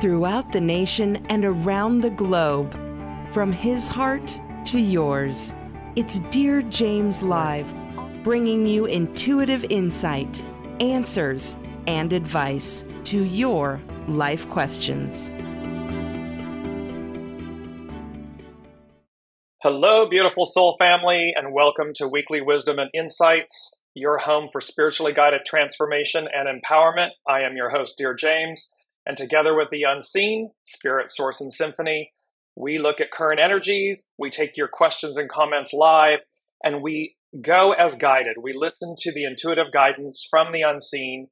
throughout the nation and around the globe. From his heart to yours, it's Dear James Live, bringing you intuitive insight, answers, and advice to your life questions. Hello, beautiful soul family, and welcome to Weekly Wisdom and Insights, your home for spiritually guided transformation and empowerment. I am your host, Dear James, and together with the unseen, Spirit, Source, and Symphony, we look at current energies, we take your questions and comments live, and we go as guided. We listen to the intuitive guidance from the unseen,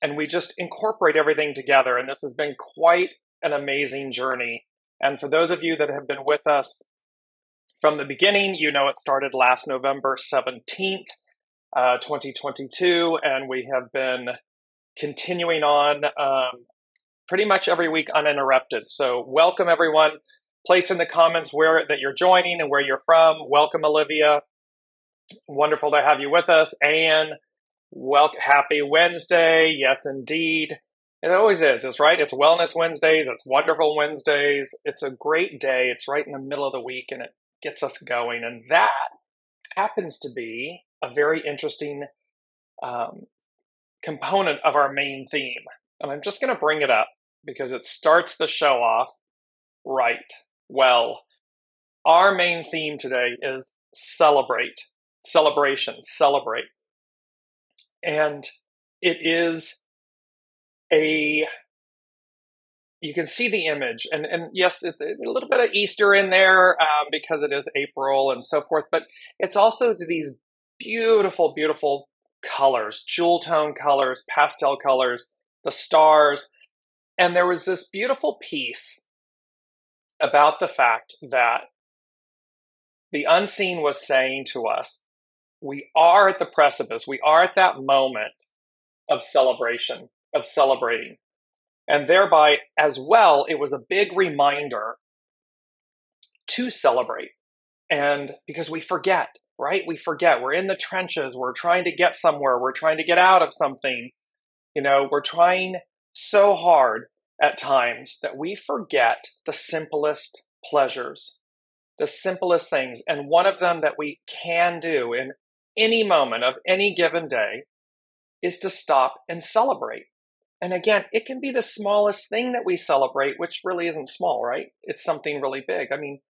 and we just incorporate everything together. And this has been quite an amazing journey. And for those of you that have been with us from the beginning, you know it started last November 17th, uh, 2022, and we have been continuing on um, pretty much every week uninterrupted. So, welcome everyone. Place in the comments where that you're joining and where you're from. Welcome, Olivia. Wonderful to have you with us. Anne, well, happy Wednesday. Yes, indeed. It always is. It's right. It's Wellness Wednesdays. It's Wonderful Wednesdays. It's a great day. It's right in the middle of the week and it gets us going. And that happens to be a very interesting um, component of our main theme. And I'm just going to bring it up because it starts the show off right. Well, our main theme today is celebrate, celebration, celebrate. And it is a you can see the image and and yes a little bit of easter in there um, because it is april and so forth but it's also these beautiful beautiful colors jewel tone colors pastel colors the stars and there was this beautiful piece about the fact that the unseen was saying to us we are at the precipice we are at that moment of celebration of celebrating and thereby, as well, it was a big reminder to celebrate. And because we forget, right? We forget. We're in the trenches. We're trying to get somewhere. We're trying to get out of something. You know, we're trying so hard at times that we forget the simplest pleasures, the simplest things. And one of them that we can do in any moment of any given day is to stop and celebrate. And again, it can be the smallest thing that we celebrate, which really isn't small, right? It's something really big. I mean,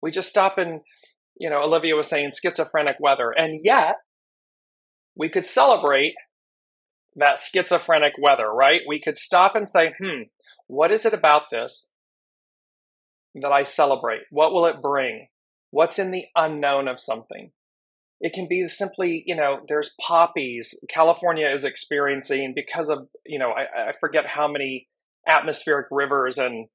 we just stop and, you know, Olivia was saying schizophrenic weather. And yet, we could celebrate that schizophrenic weather, right? We could stop and say, hmm, what is it about this that I celebrate? What will it bring? What's in the unknown of something? It can be simply, you know, there's poppies. California is experiencing because of, you know, I, I forget how many atmospheric rivers and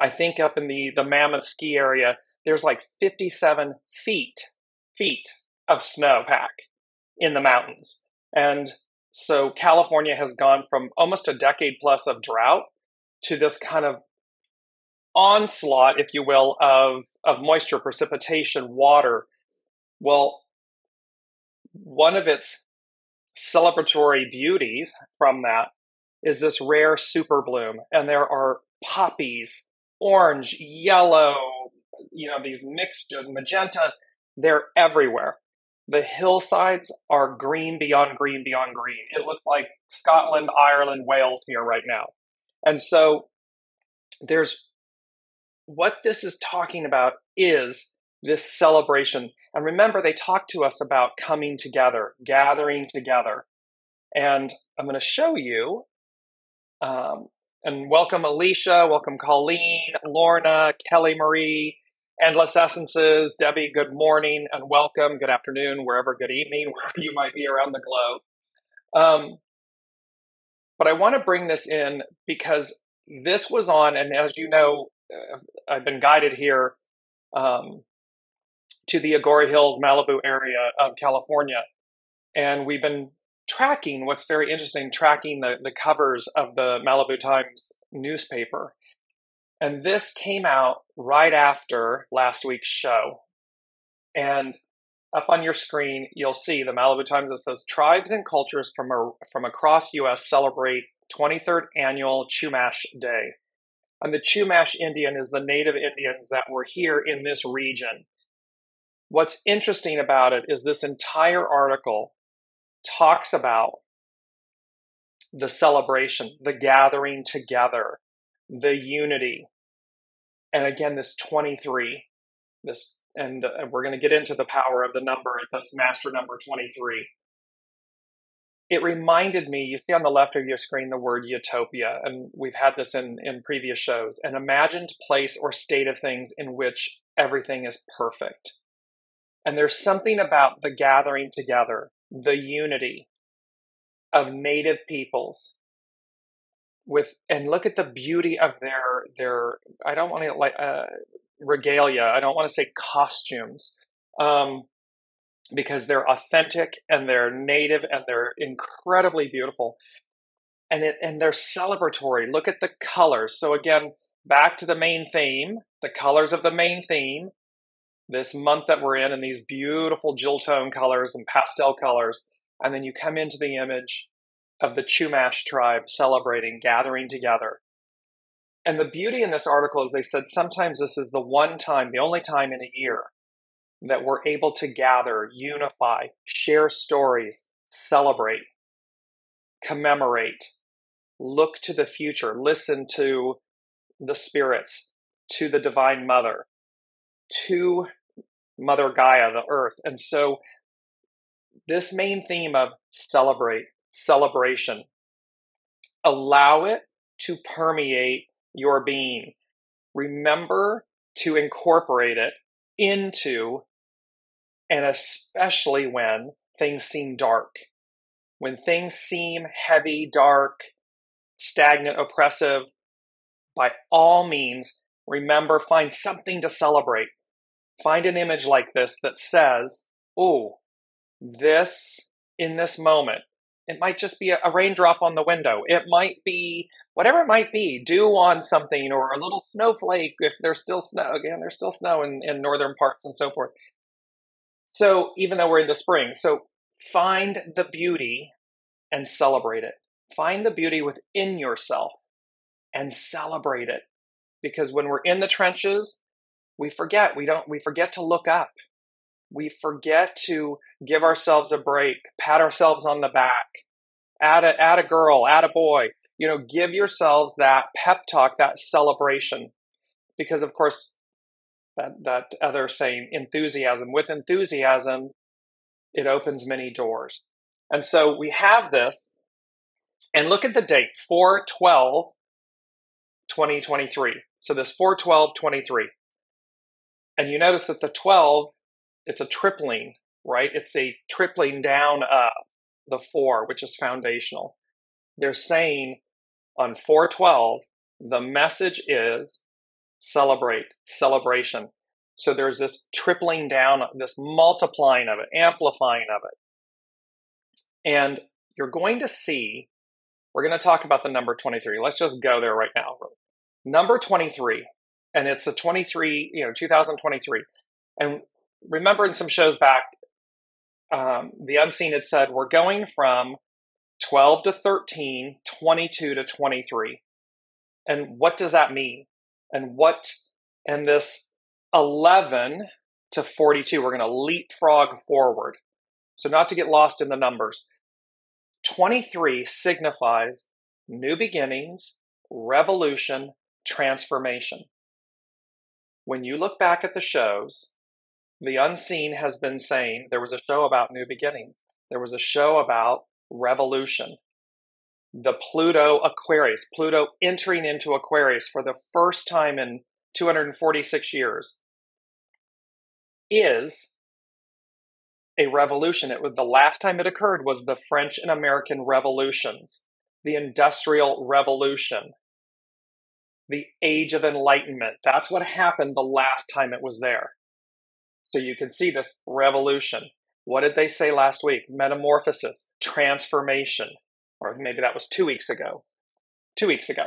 I think up in the the Mammoth ski area, there's like 57 feet feet of snowpack in the mountains, and so California has gone from almost a decade plus of drought to this kind of onslaught, if you will, of of moisture, precipitation, water. Well, one of its celebratory beauties from that is this rare super bloom. And there are poppies, orange, yellow, you know, these mixed magentas. They're everywhere. The hillsides are green beyond green beyond green. It looks like Scotland, Ireland, Wales here right now. And so there's what this is talking about is this celebration. And remember, they talk to us about coming together, gathering together. And I'm going to show you. Um, and welcome Alicia, welcome Colleen, Lorna, Kelly Marie, Endless Essences, Debbie, good morning and welcome, good afternoon, wherever, good evening, wherever you might be around the globe. Um, but I want to bring this in because this was on, and as you know, uh, I've been guided here um, to the Agoura Hills, Malibu area of California. And we've been tracking what's very interesting, tracking the, the covers of the Malibu Times newspaper. And this came out right after last week's show. And up on your screen, you'll see the Malibu Times that says tribes and cultures from, a, from across U.S. celebrate 23rd annual Chumash Day. And the Chumash Indian is the native Indians that were here in this region. What's interesting about it is this entire article talks about the celebration, the gathering together, the unity. And again, this 23, this, and uh, we're going to get into the power of the number, this master number 23 it reminded me you see on the left of your screen the word utopia and we've had this in, in previous shows an imagined place or state of things in which everything is perfect and there's something about the gathering together the unity of native peoples with and look at the beauty of their their i don't want to like uh, regalia i don't want to say costumes um, because they're authentic and they're native and they're incredibly beautiful. And it and they're celebratory. Look at the colors. So again back to the main theme the colors of the main theme. This month that we're in and these beautiful jewel tone colors and pastel colors and then you come into the image of the chumash tribe celebrating gathering together and the beauty in this article is they said sometimes this is the one time the only time in a year that we're able to gather, unify, share stories, celebrate, commemorate, look to the future, listen to the spirits, to the Divine Mother, to Mother Gaia, the earth. And so, this main theme of celebrate, celebration, allow it to permeate your being. Remember to incorporate it into, and especially when things seem dark, when things seem heavy, dark, stagnant, oppressive, by all means, remember, find something to celebrate. Find an image like this that says, oh, this in this moment it might just be a, a, raindrop on the window. It might be whatever it might be, dew on something or a little snowflake if there's still snow. Again, there's still snow in, in northern parts and so forth. So even though we're into spring, so find the beauty and celebrate it. Find the beauty within yourself and celebrate it. Because when we're in the trenches, we forget. We don't we forget to look up we forget to give ourselves a break, pat ourselves on the back, add a, add a girl, add a boy. You know, give yourselves that pep talk, that celebration. Because, of course, that, that other saying, enthusiasm, with enthusiasm, it opens many doors. And so we have this, and look at the date 412 2023. So this 412 23. And you notice that the 12 it's a tripling, right? It's a tripling down of the four, which is foundational. They're saying on 412, the message is celebrate, celebration. So there's this tripling down, this multiplying of it, amplifying of it. And you're going to see, we're going to talk about the number 23. Let's just go there right now. Number 23, and it's a 23, you know, 2023. And remember in some shows back, um, the unseen had said we're going from 12 to 13, 22 to 23. And what does that mean? And what, and this 11 to 42, we're going to leapfrog forward. So, not to get lost in the numbers, 23 signifies new beginnings, revolution, transformation. When you look back at the shows, the unseen has been saying there was a show about new beginning. There was a show about revolution. The Pluto Aquarius, Pluto entering into Aquarius for the first time in 246 years, is a revolution. It was the last time it occurred was the French and American revolutions, the Industrial Revolution, the Age of Enlightenment. That's what happened the last time it was there. So you can see this revolution. What did they say last week? Metamorphosis, transformation. Or maybe that was two weeks ago. Two weeks ago.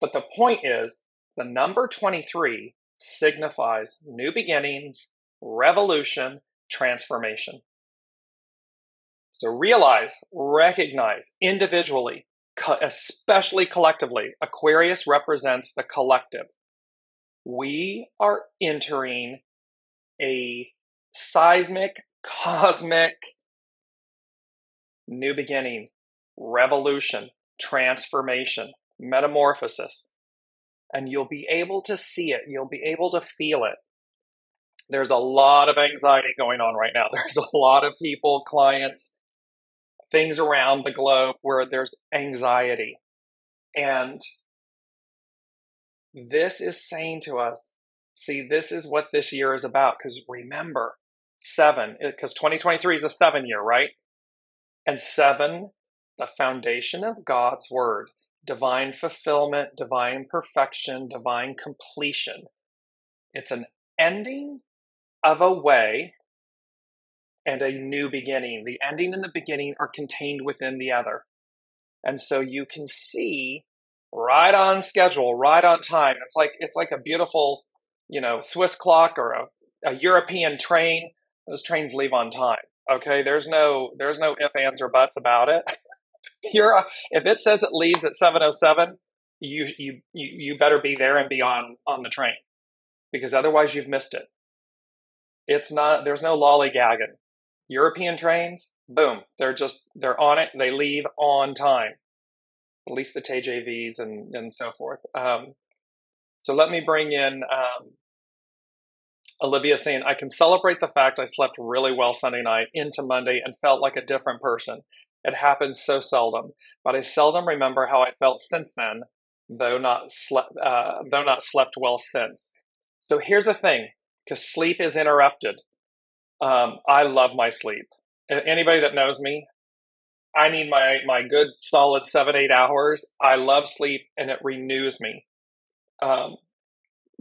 But the point is, the number 23 signifies new beginnings, revolution, transformation. So realize, recognize individually, especially collectively. Aquarius represents the collective. We are entering a seismic, cosmic new beginning, revolution, transformation, metamorphosis. And you'll be able to see it, you'll be able to feel it. There's a lot of anxiety going on right now. There's a lot of people, clients, things around the globe where there's anxiety. And this is saying to us, see, this is what this year is about. Because remember, seven, because 2023 is a seven year, right? And seven, the foundation of God's word, divine fulfillment, divine perfection, divine completion. It's an ending of a way and a new beginning. The ending and the beginning are contained within the other. And so you can see right on schedule, right on time. It's like it's like a beautiful, you know, Swiss clock or a, a European train. Those trains leave on time. Okay, there's no there's no if ands or buts about it. You're if it says it leaves at 7:07, you you you better be there and be on on the train because otherwise you've missed it. It's not there's no lollygagging. European trains, boom, they're just they're on it. They leave on time. At least the TGVs and and so forth. Um, so let me bring in um, Olivia saying, I can celebrate the fact I slept really well Sunday night into Monday and felt like a different person. It happens so seldom, but I seldom remember how I felt since then, though not slept, uh, though not slept well since. So here's the thing, because sleep is interrupted. Um, I love my sleep. Anybody that knows me, I need my my good solid seven eight hours. I love sleep, and it renews me. Um,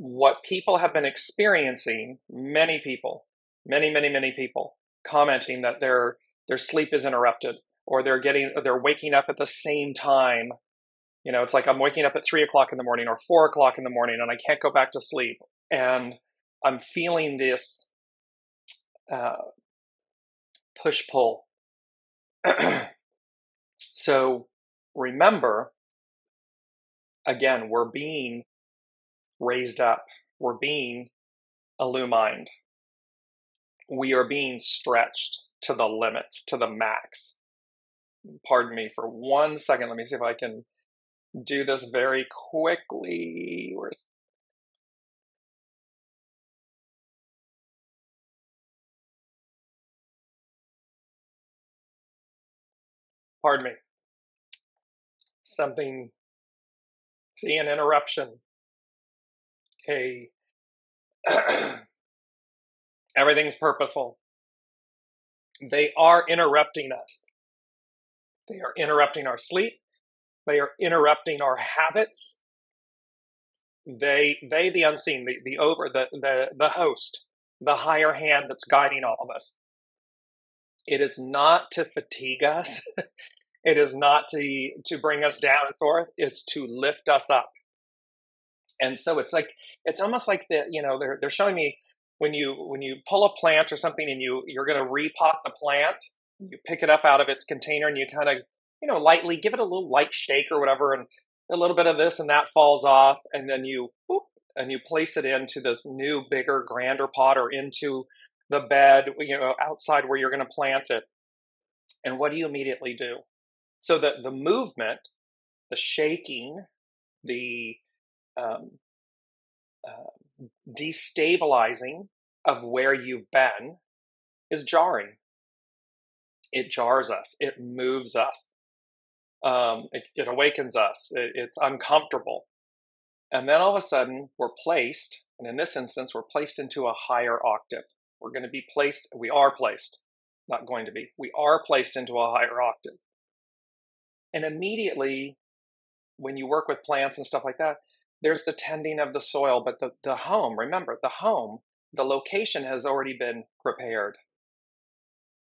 what people have been experiencing, many people, many, many, many people commenting that their their sleep is interrupted or they're getting they're waking up at the same time. You know, it's like I'm waking up at three o'clock in the morning or four o'clock in the morning and I can't go back to sleep. And I'm feeling this uh, push pull. so remember, again, we're being raised up. We're being illumined. We are being stretched to the limits, to the max. Pardon me for one second. Let me see if I can do this very quickly. Where's Pardon me. Something, see an interruption a everything's purposeful. They are interrupting us. They are interrupting our sleep. They are interrupting our habits. They, they, the unseen, the, the over, the, the, the host, the higher hand that's guiding all of us. It is not to fatigue us. it is not to, to bring us down and forth. It's to lift us up and so it's like it's almost like the you know they're they're showing me when you when you pull a plant or something and you you're going to repot the plant you pick it up out of its container and you kind of you know lightly give it a little light shake or whatever and a little bit of this and that falls off and then you whoop, and you place it into this new bigger grander pot or into the bed you know outside where you're going to plant it. And what do you immediately do? So that the movement the shaking the um, uh, destabilizing of where you've been is jarring. It jars us. It moves us. Um, it, it, awakens us. It, it's uncomfortable. And then all of a sudden, we're placed, and in this instance, we're placed into a higher octave. We're going to be placed, we are placed, not going to be, we are placed into a higher octave. And immediately, when you work with plants and stuff like that, there's the tending of the soil, but the, the home, remember, the home, the location has already been prepared.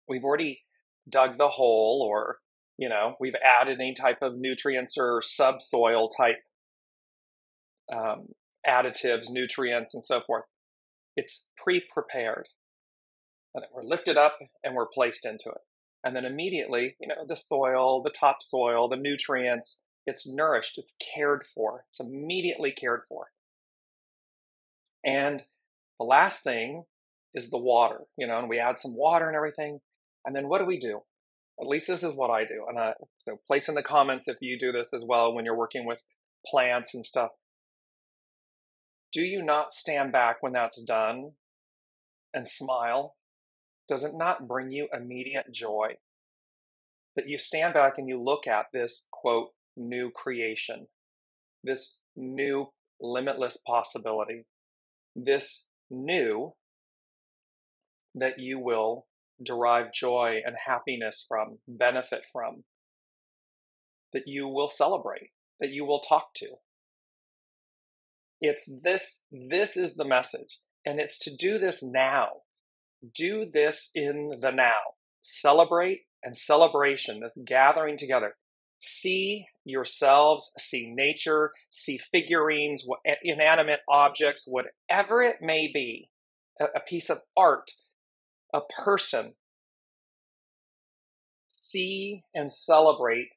We've already dug the hole or, you know, we've added any type of nutrients or subsoil type um, additives, nutrients, and so forth. It's pre prepared. And we're lifted up and we're placed into it. And then immediately, you know, the soil, the topsoil, the nutrients, it's nourished, it's cared for, it's immediately cared for. And the last thing is the water, you know, and we add some water and everything. And then what do we do? At least this is what I do. And I know, place in the comments if you do this as well when you're working with plants and stuff. Do you not stand back when that's done and smile? Does it not bring you immediate joy? That you stand back and you look at this quote, new creation, this new limitless possibility, this new that you will derive joy and happiness from, benefit from, that you will celebrate, that you will talk to. It's this, this is the message. And it's to do this now. Do this in the now. Celebrate and celebration, this gathering together. See yourselves, see nature, see figurines, inanimate objects, whatever it may be, a piece of art, a person. See and celebrate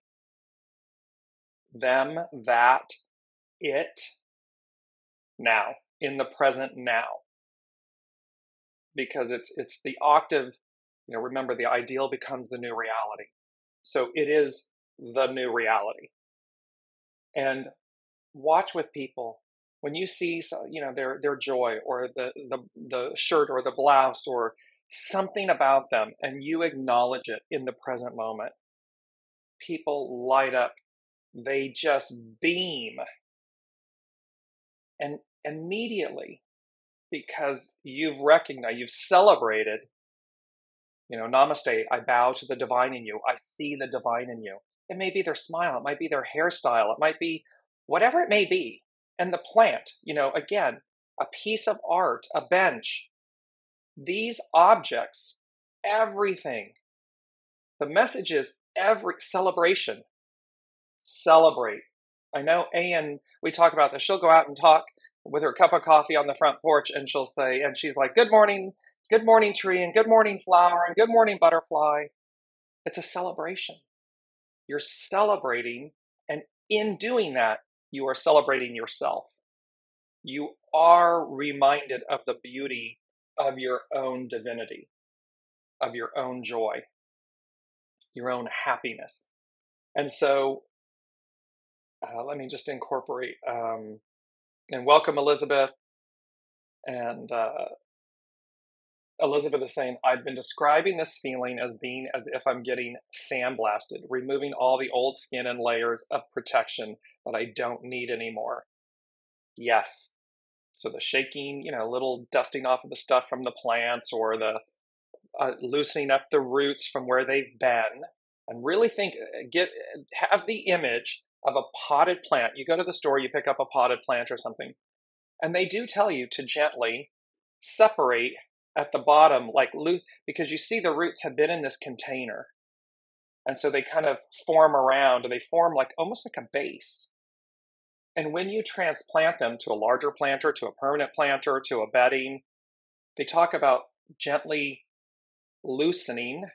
them, that, it, now, in the present now. Because it's it's the octave, you know, remember the ideal becomes the new reality. So it is the new reality. And watch with people. When you see you know their their joy or the the the shirt or the blouse or something about them and you acknowledge it in the present moment people light up. They just beam. And immediately because you've recognized you've celebrated you know namaste i bow to the divine in you. I see the divine in you it may be their smile it might be their hairstyle it might be whatever it may be and the plant you know again a piece of art a bench these objects, everything. The message is every celebration. Celebrate. I know Anne, we talk about this. She'll go out and talk with her cup of coffee on the front porch and she'll say, and she's like, Good morning, good morning, tree, and good morning, flower, and good morning, butterfly. It's a celebration. You're celebrating, and in doing that, you are celebrating yourself. You are reminded of the beauty of your own divinity, of your own joy, your own happiness. And so, uh, let me just incorporate um, and welcome Elizabeth. And uh, Elizabeth is saying, I've been describing this feeling as being as if I'm getting sandblasted, removing all the old skin and layers of protection that I don't need anymore. Yes, so the shaking, you know, a little dusting off of the stuff from the plants or the uh, loosening up the roots from where they've been, and really think, uh, get, have the image of a potted plant. You go to the store, you pick up a potted plant or something, and they do tell you to gently separate at the bottom, like loose, because you see the roots have been in this container, and so they kind of form around, they form like almost like a base. And when you transplant them to a larger planter, to a permanent planter, to a bedding, they talk about gently loosening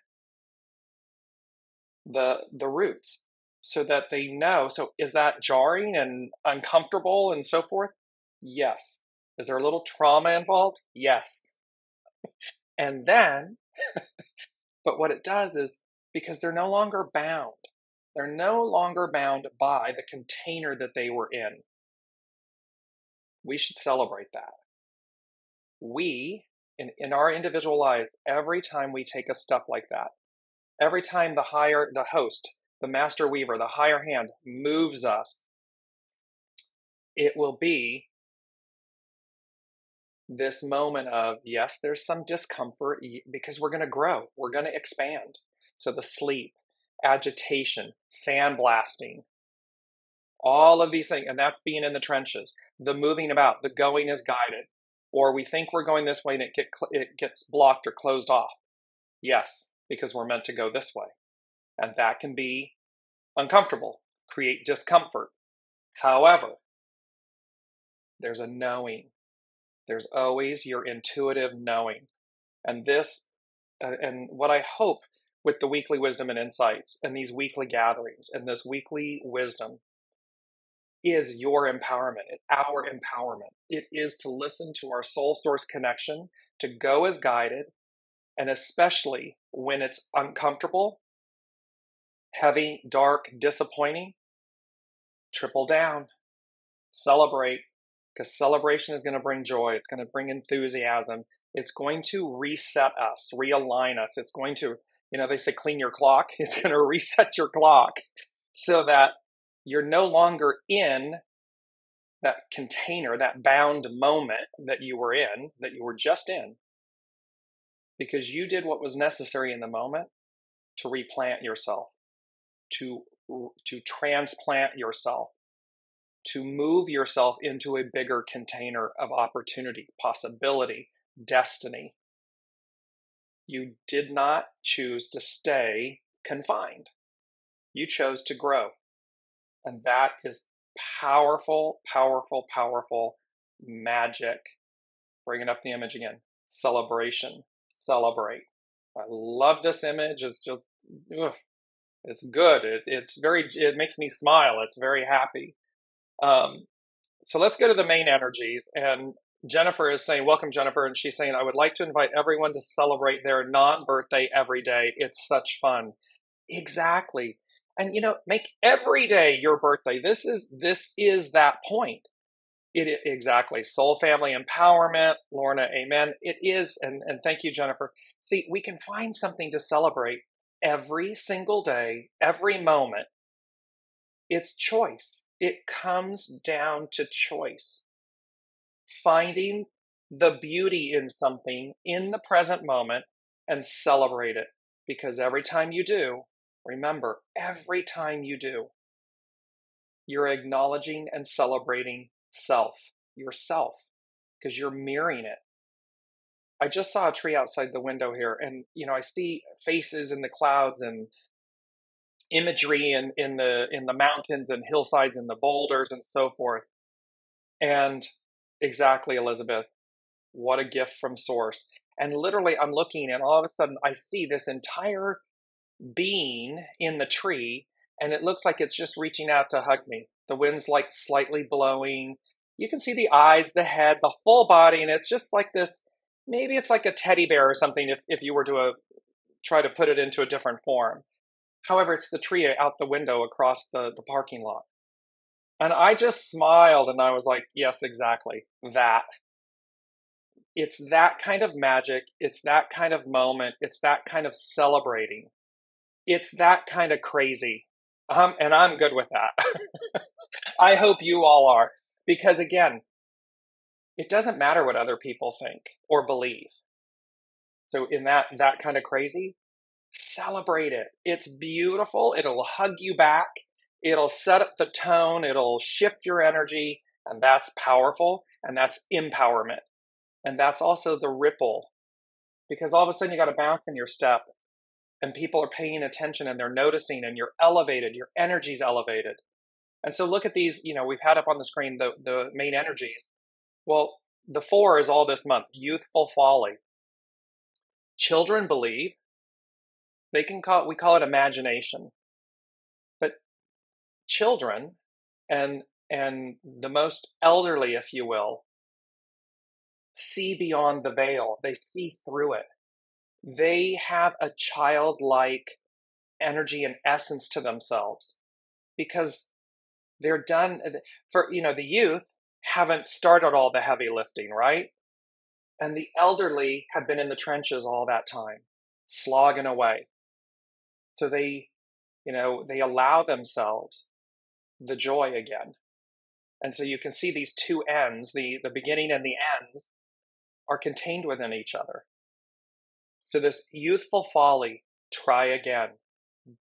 the the roots so that they know. So is that jarring and uncomfortable and so forth? Yes. Is there a little trauma involved? Yes. And then, but what it does is because they're no longer bound, they're no longer bound by the container that they were in. We should celebrate that. We, in, in our individual lives, every time we take a step like that, every time the higher, the host, the master weaver, the higher hand moves us, it will be this moment of yes, there's some discomfort because we're going to grow, we're going to expand. So the sleep, agitation, sandblasting, all of these things, and that's being in the trenches, the moving about, the going is guided, or we think we're going this way and it, get, it gets blocked or closed off. Yes, because we're meant to go this way. And that can be uncomfortable, create discomfort. However, there's a knowing. There's always your intuitive knowing. And this, uh, and what I hope with the weekly wisdom and insights and these weekly gatherings and this weekly wisdom is your empowerment, our empowerment. It is to listen to our soul source connection, to go as guided, and especially when it's uncomfortable, heavy, dark, disappointing, triple down, celebrate, because celebration is going to bring joy. It's going to bring enthusiasm. It's going to reset us, realign us. It's going to, you know, they say clean your clock. It's going to reset your clock so that you're no longer in that container, that bound moment that you were in, that you were just in, because you did what was necessary in the moment to replant yourself, to, to transplant yourself, to move yourself into a bigger container of opportunity, possibility, destiny. You did not choose to stay confined. You chose to grow. And that is powerful, powerful, powerful magic. Bringing up the image again. Celebration. Celebrate. I love this image. It's just, ugh, it's good. It, it's very, it makes me smile. It's very happy. Um, so let's go to the main energies. And Jennifer is saying, Welcome, Jennifer. And she's saying, I would like to invite everyone to celebrate their non birthday every day. It's such fun. Exactly and you know make every day your birthday this is this is that point it, exactly soul family empowerment lorna amen it is and and thank you jennifer see we can find something to celebrate every single day every moment it's choice it comes down to choice finding the beauty in something in the present moment and celebrate it because every time you do Remember, every time you do, you're acknowledging and celebrating self, yourself, because you're mirroring it. I just saw a tree outside the window here, and you know, I see faces in the clouds and imagery in, in the in the mountains and hillsides and the boulders and so forth. And exactly, Elizabeth, what a gift from source. And literally, I'm looking, and all of a sudden, I see this entire being in the tree and it looks like it's just reaching out to hug me. The wind's like slightly blowing. You can see the eyes, the head, the full body, and it's just like this. Maybe it's like a teddy bear or something if, if you were to uh, try to put it into a different form. However, it's the tree out the window across the, the parking lot. And I just smiled and I was like, yes, exactly. That. It's that kind of magic. It's that kind of moment. It's that kind of celebrating it's that kind of crazy. Um, and I'm good with that. I hope you all are. Because again, it doesn't matter what other people think or believe. So in that that kind of crazy, celebrate it. It's beautiful. It'll hug you back. It'll set up the tone. It'll shift your energy. And that's powerful. And that's empowerment. And that's also the ripple. Because all of a sudden you got a bounce in your step and people are paying attention and they're noticing and you're elevated, your energy's elevated. And so look at these, you know, we've had up on the screen the, the main energies. Well, the four is all this month youthful folly. Children believe, they can call it, we call it imagination. But children and and the most elderly, if you will, see beyond the veil. They see through it they have a childlike energy and essence to themselves because they're done uh, for you know the youth haven't started all the heavy lifting right and the elderly have been in the trenches all that time slogging away so they you know they allow themselves the joy again and so you can see these two ends the the beginning and the ends are contained within each other so, this youthful folly, try again.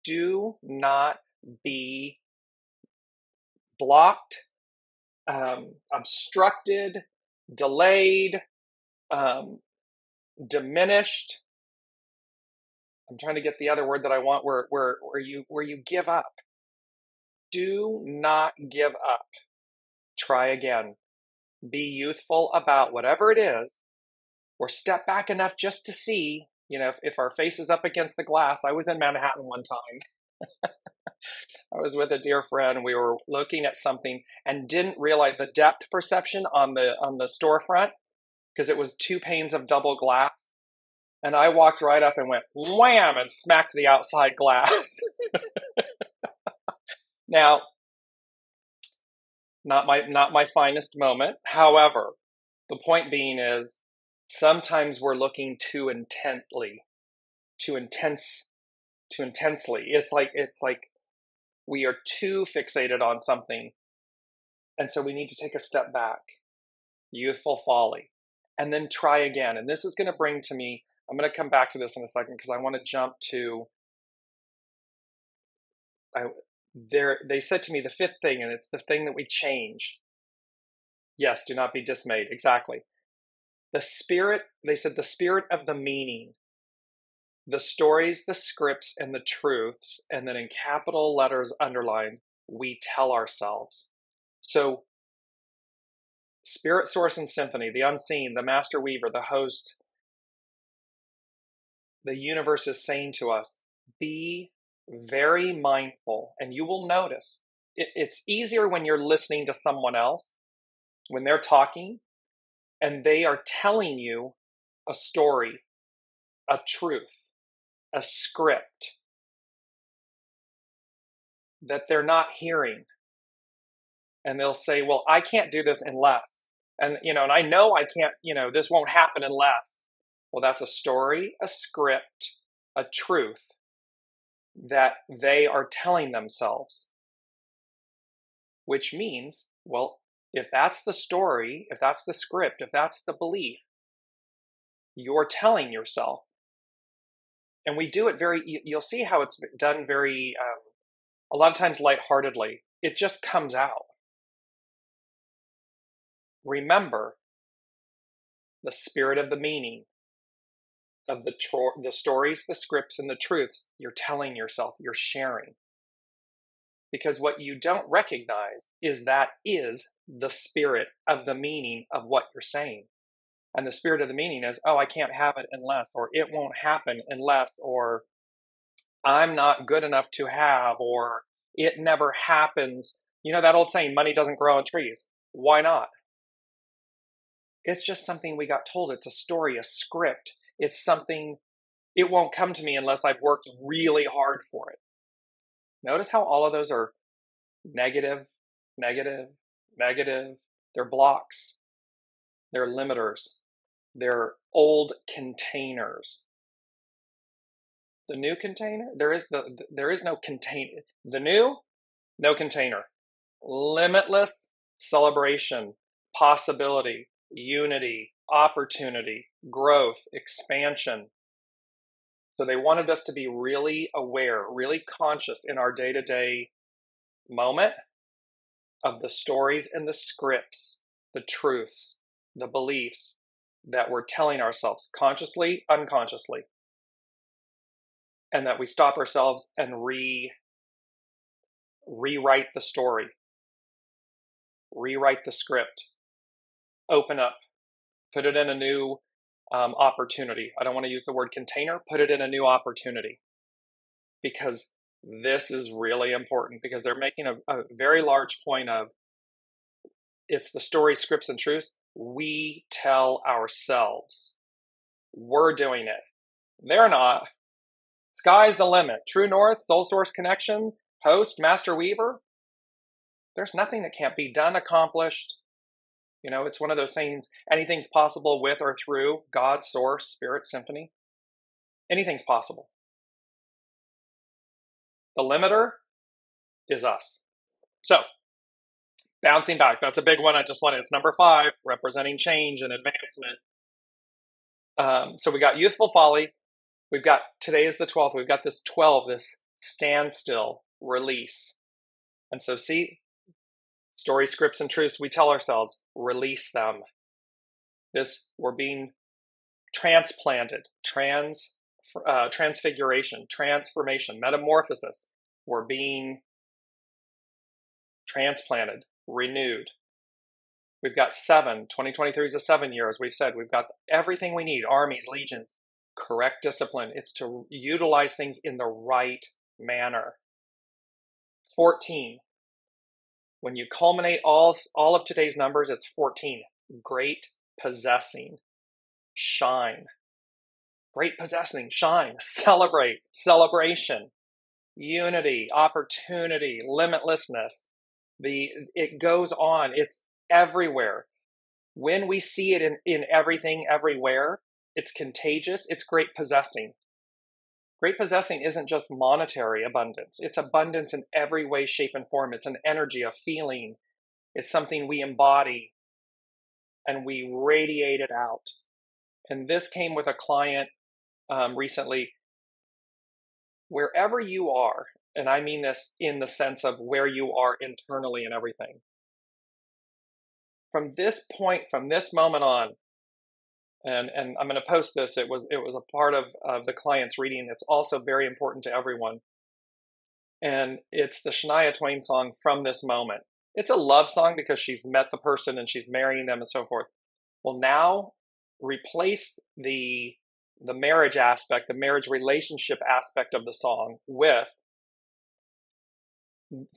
Do not be blocked, um, obstructed, delayed, um, diminished. I'm trying to get the other word that I want where, where, where you where you give up. Do not give up. Try again. Be youthful about whatever it is, or step back enough just to see You know, if, if our face is up against the glass, I was in Manhattan one time. I was with a dear friend. We were looking at something and didn't realize the depth perception on the on the storefront because it was two panes of double glass. And I walked right up and went wham and smacked the outside glass. now, not my not my finest moment. However, the point being is sometimes we're looking too intently, too intense, too intensely. It's like it's like we are too fixated on something. And so we need to take a step back. Youthful folly. And then try again. And this is going to bring to me, I'm going to come back to this in a second because I want to jump to I, there they said to me the fifth thing and it's the thing that we change. Yes do not be dismayed. Exactly. The spirit they said the spirit of the meaning the stories the scripts and the truths and then in capital letters underlined we tell ourselves. So spirit source and symphony the unseen the master weaver the host the universe is saying to us be very mindful, and you will notice it, it's easier when you're listening to someone else, when they're talking, and they are telling you a story, a truth, a script that they're not hearing. And they'll say, Well, I can't do this unless. And, you know, and I know I can't, you know, this won't happen unless. Well, that's a story, a script, a truth that they are telling themselves. Which means, well, if that's the story, if that's the script, if that's the belief, you're telling yourself. And we do it very, you'll see how it's done very, um, a lot of times lightheartedly. It just comes out. Remember the spirit of the meaning, of the tro- the stories, the scripts, and the truths you're telling yourself, you're sharing. Because what you don't recognize is that is the spirit of the meaning of what you're saying. And the spirit of the meaning is, oh, I can't have it unless, or it won't happen unless, or I'm not good enough to have, or it never happens. You know that old saying, money doesn't grow on trees. Why not? It's just something we got told. It's a story, a script. It's something, it won't come to me unless I've worked really hard for it. Notice how all of those are negative, negative, negative. They're blocks, they're limiters, they're old containers. The new container, there is the there is no contain the new, no container. Limitless celebration, possibility, unity, opportunity, growth, expansion. So they wanted us to be really aware, really conscious in our day to day moment of the stories and the scripts, the truths, the beliefs that we're telling ourselves consciously, unconsciously. And that we stop ourselves and re rewrite the story, rewrite the script, open up, put it in a new um, opportunity. I don't want to use the word container, put it in a new opportunity because this is really important because they're making a, a very large point of it's the story, scripts, and truths. We tell ourselves. We're doing it. They're not. Sky's the limit. True North, Soul Source Connection, Host, Master Weaver. There's nothing that can't be done, accomplished, you know, it's one of those things, anything's possible with or through God, Source, Spirit, Symphony. Anything's possible. The limiter is us. So, bouncing back, that's a big one. I just wanted, it's number five, representing change and advancement. Um, so we got youthful folly. We've got, today is the 12th, we've got this 12, this standstill release. And so, see, Story, scripts, and truths we tell ourselves, release them. This, we're being transplanted, trans, uh, transfiguration, transformation, metamorphosis. We're being transplanted, renewed. We've got seven. 2023 is a seven year, as we've said. We've got everything we need armies, legions, correct discipline. It's to utilize things in the right manner. 14. When you culminate all, all of today's numbers, it's 14. Great possessing. Shine. Great possessing. Shine. Celebrate. Celebration. Unity. Opportunity. Limitlessness. The, it goes on. It's everywhere. When we see it in, in everything, everywhere, it's contagious. It's great possessing. Great possessing isn't just monetary abundance, it's abundance in every way, shape, and form. It's an energy, a feeling. It's something we embody and we radiate it out. And this came with a client um, recently. Wherever you are, and I mean this in the sense of where you are internally and everything, from this point, from this moment on, and and I'm going to post this. It was it was a part of of the client's reading. It's also very important to everyone, and it's the Shania Twain song "From This Moment." It's a love song because she's met the person and she's marrying them and so forth. Well, now replace the the marriage aspect, the marriage relationship aspect of the song with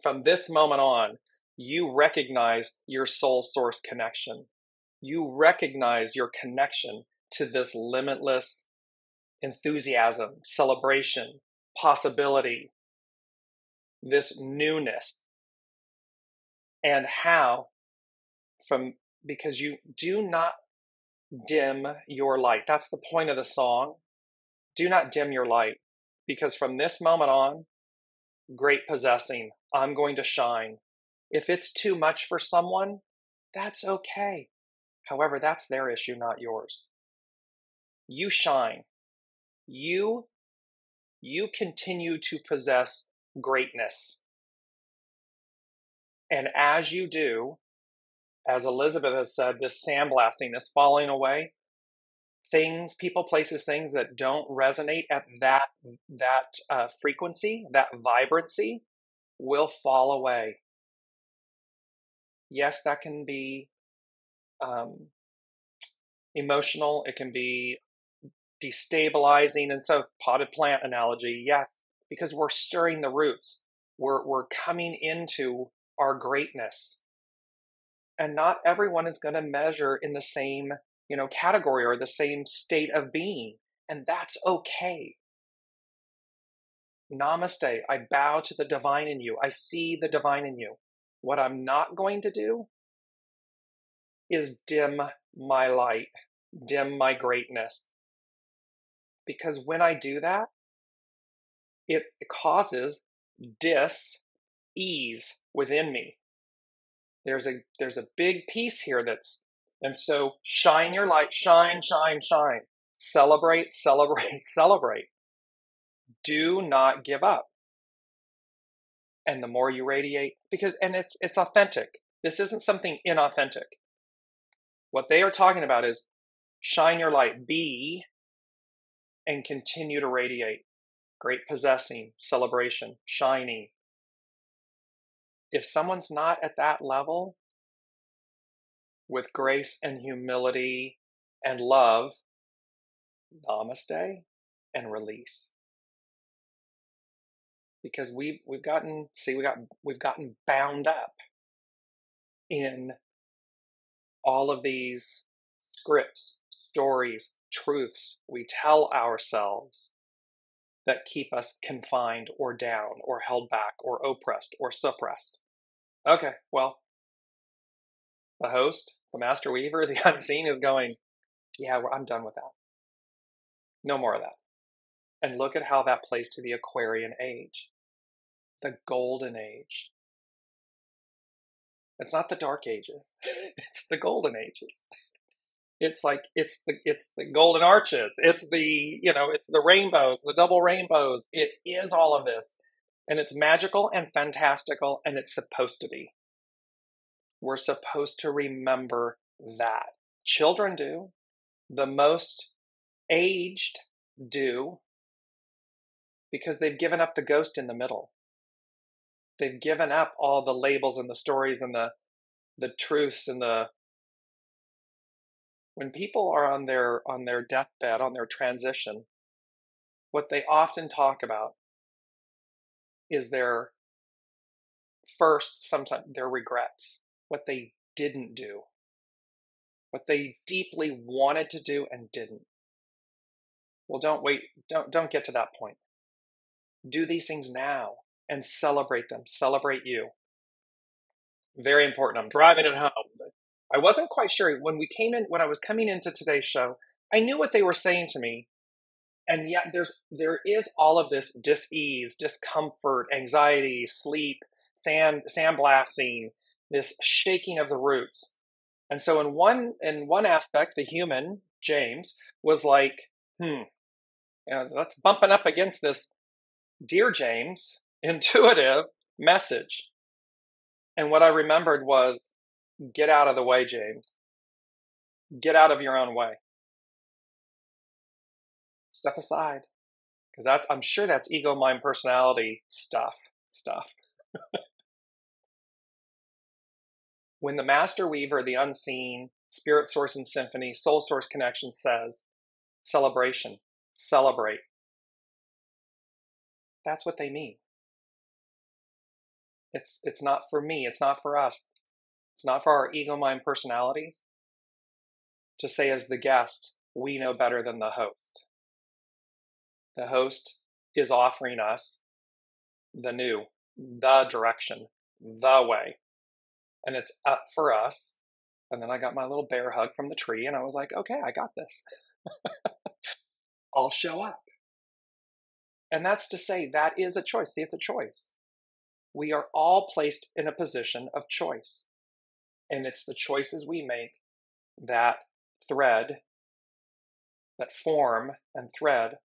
from this moment on, you recognize your soul source connection you recognize your connection to this limitless enthusiasm, celebration, possibility, this newness, and how from because you do not dim your light. That's the point of the song. Do not dim your light because from this moment on, great possessing, I'm going to shine. If it's too much for someone, that's okay. However, that's their issue, not yours. You shine. You you continue to possess greatness. And as you do, as Elizabeth has said, this sandblasting, this falling away, things, people, places, things that don't resonate at that that uh, frequency, that vibrancy, will fall away. Yes, that can be um, emotional, it can be destabilizing. And so, potted plant analogy, yes, because we're stirring the roots, we're, we're coming into our greatness. And not everyone is going to measure in the same you know category or the same state of being and that's okay namaste i bow to the divine in you i see the divine in you what i'm not going to do is dim my light, dim my greatness. Because when I do that, it causes dis ease within me. There's a there's a big piece here that's and so shine your light, shine, shine, shine. Celebrate, celebrate, celebrate. Do not give up. And the more you radiate, because and it's it's authentic. This isn't something inauthentic. What they are talking about is shine your light, be, and continue to radiate. Great possessing, celebration, shining. If someone's not at that level with grace and humility and love, namaste and release because we've we've gotten see we got we've gotten bound up in all of these scripts, stories, truths we tell ourselves that keep us confined or down or held back or oppressed or suppressed. Okay, well, the host, the master weaver, the unseen is going, yeah, I'm done with that. No more of that. And look at how that plays to the Aquarian age, the golden age, it's not the dark ages. it's the golden ages. It's like it's the it's the golden arches. It's the you know it's the rainbows, the double rainbows. It is all of this, and it's magical and fantastical, and it's supposed to be. We're supposed to remember that. Children do. The most aged do because they've given up the ghost in the middle they've given up all the labels and the stories and the the truths and the when people are on their on their deathbed on their transition what they often talk about is their first, sometimes their regrets, what they didn't do, what they deeply wanted to do and didn't. Well, don't wait, don't, don't get to that point. Do these things now and celebrate them, celebrate you. Very important. I'm driving it home. I wasn't quite sure when we came in, when I was coming into today's show, I knew what they were saying to me. And yet there's, there is all of this dis-ease, discomfort, anxiety, sleep, sand, sandblasting, this shaking of the roots. And so in one, in one aspect, the human, James, was like, hmm, you know, that's bumping up against this dear James intuitive message. And what I remembered was get out of the way, James. Get out of your own way. Step aside. Because that's I'm sure that's ego mind personality stuff. Stuff. when the master weaver, the unseen, spirit source and symphony, soul source connection says celebration, celebrate. That's what they mean. It's it's not for me, it's not for us. It's not for our ego mind personalities to say as the guest, we know better than the host. The host is offering us the new, the direction, the way. And it's up for us. And then I got my little bear hug from the tree and I was like, okay, I got this. I'll show up. And that's to say that is a choice. See, it's a choice we are all placed in a position of choice. And it's the choices we make that thread, that form and thread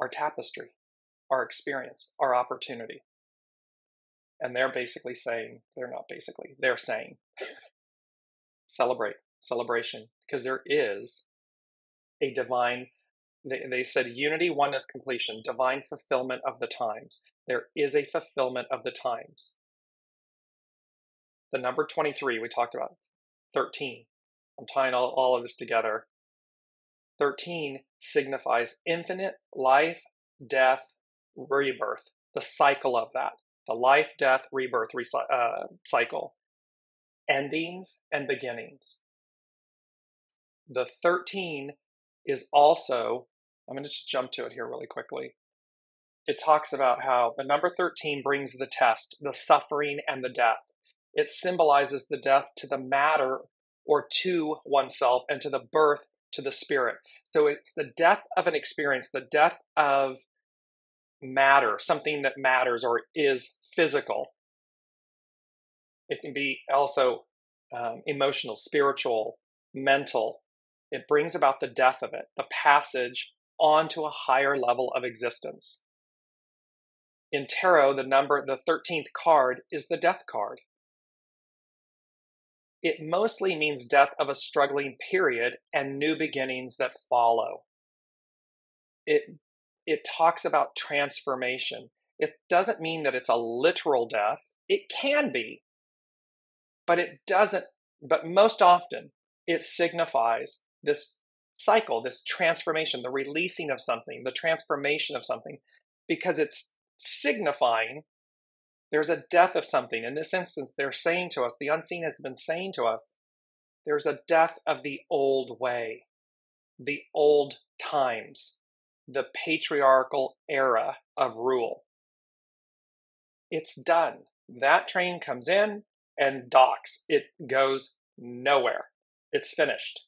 our tapestry, our experience, our opportunity. And they're basically saying, they're not basically, they're saying, celebrate, celebration, because there is a divine they, they said unity, oneness, completion, divine fulfillment of the times. There is a fulfillment of the times. The number 23 we talked about, 13. I'm tying all, all of this together. 13 signifies infinite life, death, rebirth, the cycle of that, the life, death, rebirth uh, cycle, endings and beginnings. The 13 is also I'm going to just jump to it here really quickly. It talks about how the number 13 brings the test, the suffering, and the death. It symbolizes the death to the matter or to oneself and to the birth to the spirit. So it's the death of an experience, the death of matter, something that matters or is physical. It can be also um, emotional, spiritual, mental. It brings about the death of it, the passage onto a higher level of existence. In tarot, the number, the 13th card is the death card. It mostly means death of a struggling period and new beginnings that follow. It, it talks about transformation. It doesn't mean that it's a literal death. It can be, but it doesn't, but most often it signifies this cycle, this transformation, the releasing of something, the transformation of something, because it's signifying there's a death of something. In this instance, they're saying to us, the unseen has been saying to us, there's a death of the old way, the old times, the patriarchal era of rule. It's done. That train comes in and docks. It goes nowhere. It's finished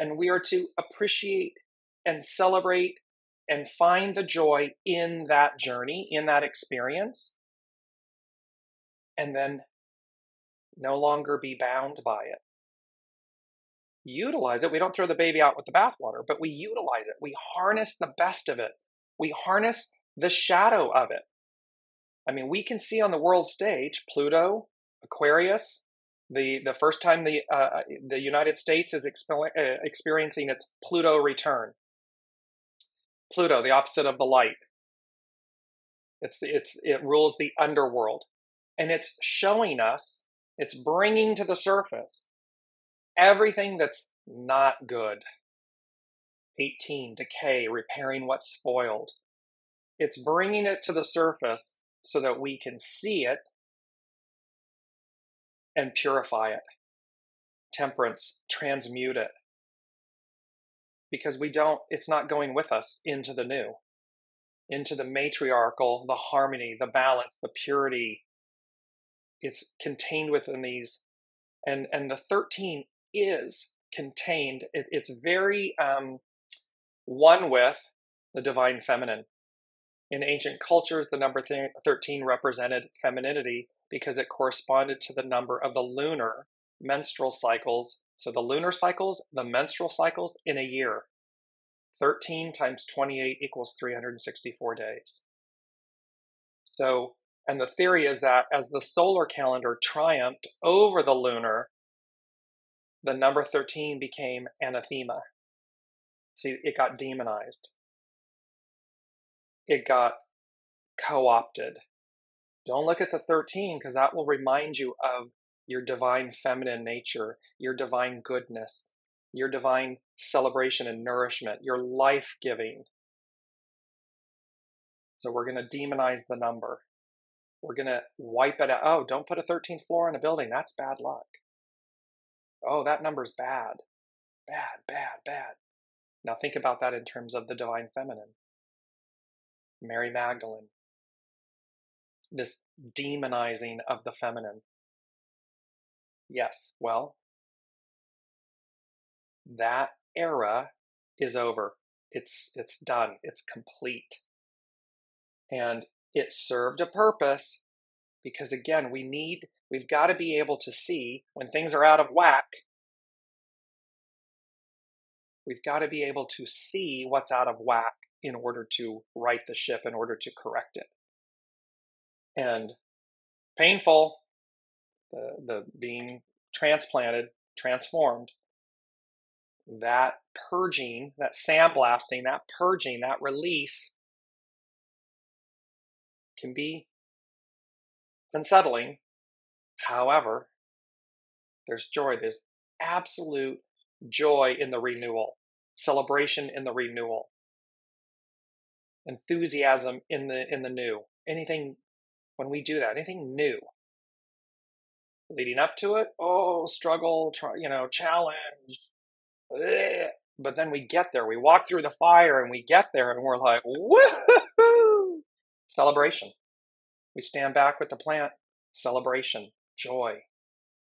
and we are to appreciate and celebrate and find the joy in that journey, in that experience, and then no longer be bound by it. Utilize it. We don't throw the baby out with the bathwater, but we utilize it. We harness the best of it. We harness the shadow of it. I mean, we can see on the world stage Pluto, Aquarius, the the first time the uh, the United States is uh, experiencing its Pluto return. Pluto, the opposite of the light. It's the, it's it rules the underworld, and it's showing us, it's bringing to the surface everything that's not good. 18 decay, repairing what's spoiled. it's bringing it to the surface so that we can see it and purify it. Temperance, transmute it. Because we don't, it's not going with us into the new, into the matriarchal, the harmony, the balance, the purity. It's contained within these. And, and the 13 is contained, it, it's very um, one with the divine feminine. In ancient cultures, the number 13 represented femininity because it corresponded to the number of the lunar menstrual cycles. So the lunar cycles, the menstrual cycles in a year. 13 times 28 equals 364 days. So, and the theory is that as the solar calendar triumphed over the lunar, the number 13 became anathema. See, it got demonized. It got co opted. Don't look at the 13 because that will remind you of your divine feminine nature, your divine goodness, your divine celebration and nourishment, your life giving. So we're going to demonize the number. We're going to wipe it out. Oh, don't put a 13th floor in a building. That's bad luck. Oh, that number's bad. Bad, bad, bad. Now think about that in terms of the divine feminine. Mary Magdalene. This demonizing of the feminine. Yes, well, that era is over. It's it's done. It's complete. And it served a purpose because again, we need we've got to be able to see when things are out of whack. We've got to be able to see what's out of whack in order to right the ship, in order to correct it. And painful, the, the being transplanted, transformed, that purging, that sandblasting, that purging, that release can be unsettling. However, there's joy. There's absolute joy in the renewal, celebration in the renewal, enthusiasm in the in the new. Anything when we do that, anything new. Leading up to it, oh, struggle, try, you know, challenge, bleh. but then we get there. We walk through the fire and we get there and we're like, woohoo! Celebration. We stand back with the plant, celebration, joy,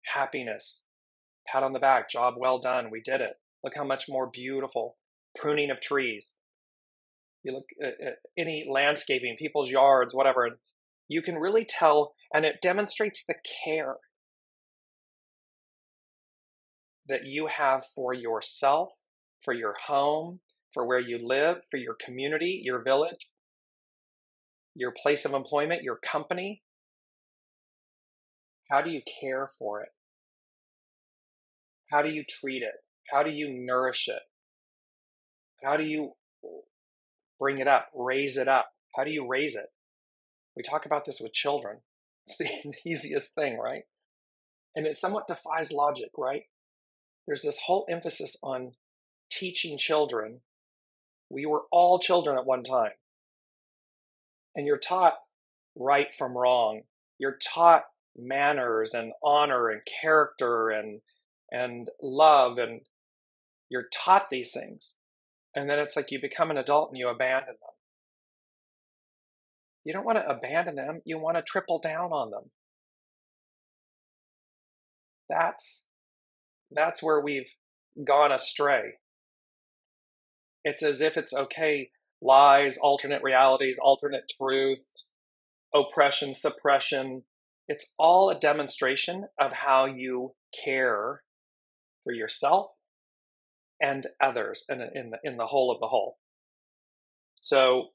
happiness, pat on the back, job well done, we did it. Look how much more beautiful. Pruning of trees. You look at any landscaping, people's yards, whatever, you can really tell, and it demonstrates the care that you have for yourself, for your home, for where you live, for your community, your village, your place of employment, your company. How do you care for it? How do you treat it? How do you nourish it? How do you bring it up, raise it up? How do you raise it? We talk about this with children. It's the easiest thing, right? And it somewhat defies logic, right? There's this whole emphasis on teaching children. We were all children at one time. And you're taught right from wrong. You're taught manners and honor and character and and love and you're taught these things and then it's like you become an adult and you abandon them you don't want to abandon them you want to triple down on them. That's that's where we've gone astray. It's as if it's okay lies alternate realities alternate truths, oppression suppression. It's all a demonstration of how you care for yourself and others in, in, the, in the whole of the whole. So,